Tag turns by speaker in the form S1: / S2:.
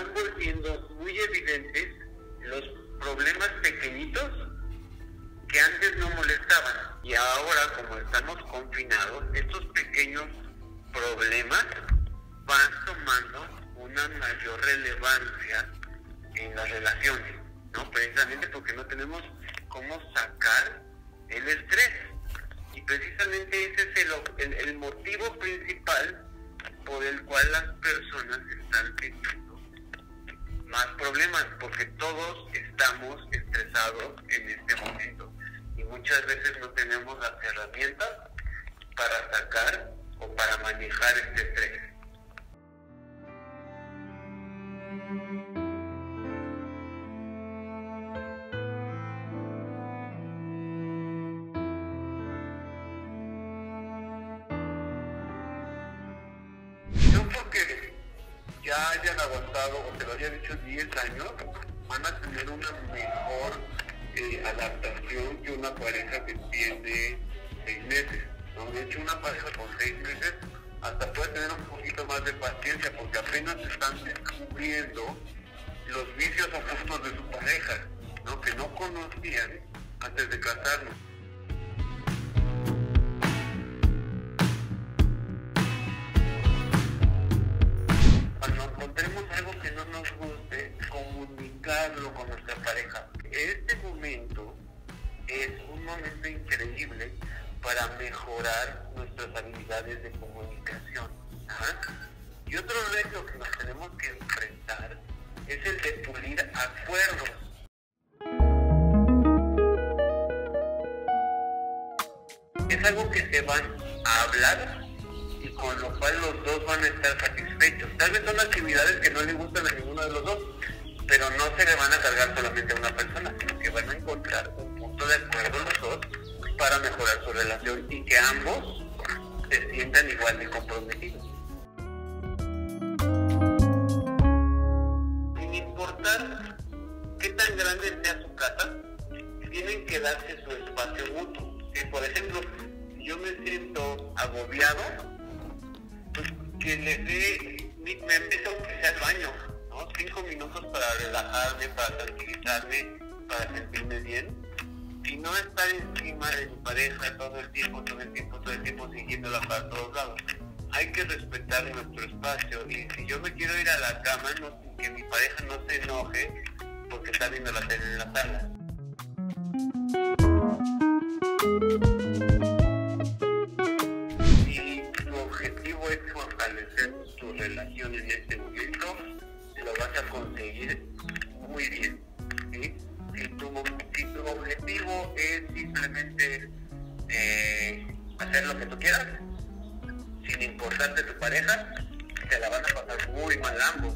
S1: están volviendo muy evidentes los problemas pequeñitos que antes no molestaban. Y ahora, como estamos confinados, estos pequeños problemas van tomando una mayor relevancia en las relaciones, ¿no? Precisamente porque no tenemos cómo sacar el estrés. Y precisamente ese es el, el, motivo principal por el cual las personas están más problemas, porque todos estamos estresados en este momento y muchas veces no tenemos las herramientas para sacar o para manejar este estrés. Ya hayan aguantado, o te lo había dicho, 10 años, van a tener una mejor eh, adaptación que una pareja que tiene 6 meses. De hecho, una pareja con 6 meses hasta puede tener un poquito más de paciencia porque apenas están descubriendo los vicios ocultos de su pareja, ¿no? que no conocían antes de casarnos. Con nuestra pareja. Este momento es un momento increíble para mejorar nuestras habilidades de comunicación. Y otro reto que nos tenemos que enfrentar es el de pulir acuerdos. Es algo que se van a hablar y con lo cual los dos van a estar satisfechos. Tal vez son actividades que no le gustan a ninguno de los dos, pero no se le van a cargar solamente a una persona, sino que van a encontrar un punto de acuerdo los dos para mejorar su relación y que ambos se sientan igual de comprometidos. Sin importar qué tan grande sea su casa, tienen que darse su espacio mutuo. Si por ejemplo, yo me siento agobiado, pues que le dé, me empiezo que sea al baño, Cinco minutos para relajarme, para tranquilizarme, para sentirme bien. Y no estar encima de mi pareja todo el tiempo, todo el tiempo, todo el tiempo siguiéndola para todos lados. Hay que respetar nuestro espacio y si yo me quiero ir a la cama, que mi pareja no se enoje porque está viendo la tele en la sala. Si tu objetivo es fortalecer tu relación en este momento, lo vas a conseguir muy bien. Si, tu, objetivo es simplemente eh, hacer lo que tú quieras, sin importarte tu pareja, te la van a pasar muy mal ambos.